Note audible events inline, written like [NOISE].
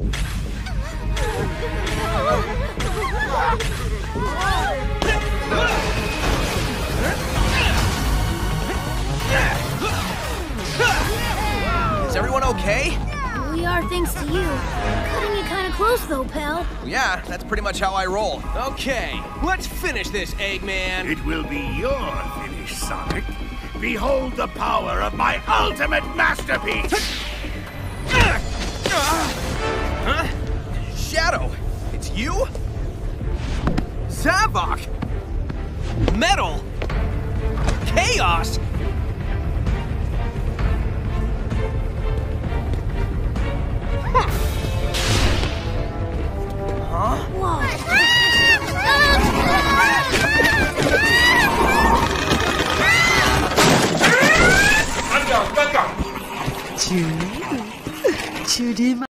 Is everyone okay? We are thanks to you. Cutting it kind of close though, pal. Yeah, that's pretty much how I roll. Okay, let's finish this, Eggman. It will be your finish, Sonic. Behold the power of my ultimate masterpiece! [LAUGHS] You? Zavok! Metal! Chaos! Huh? Whoa. Back up, back up! Jaja? Jaja,